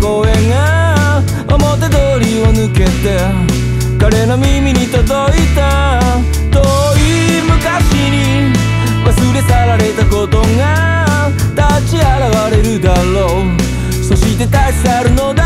声が表通りを抜けて彼の耳に届いた。遠い昔に忘れ去られたことが立ち現れるだろう。そして立ち去るのだ。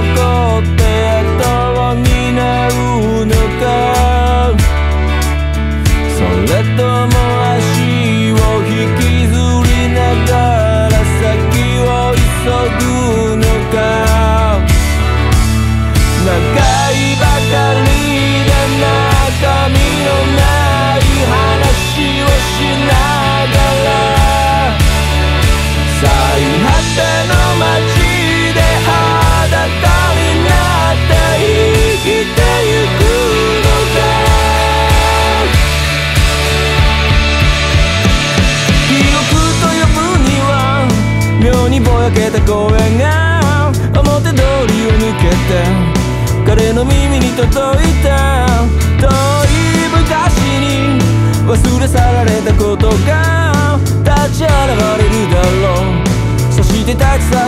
loco 届いた遠い昔に忘れ去られたことが立ち現れるだろう。そしてたくさん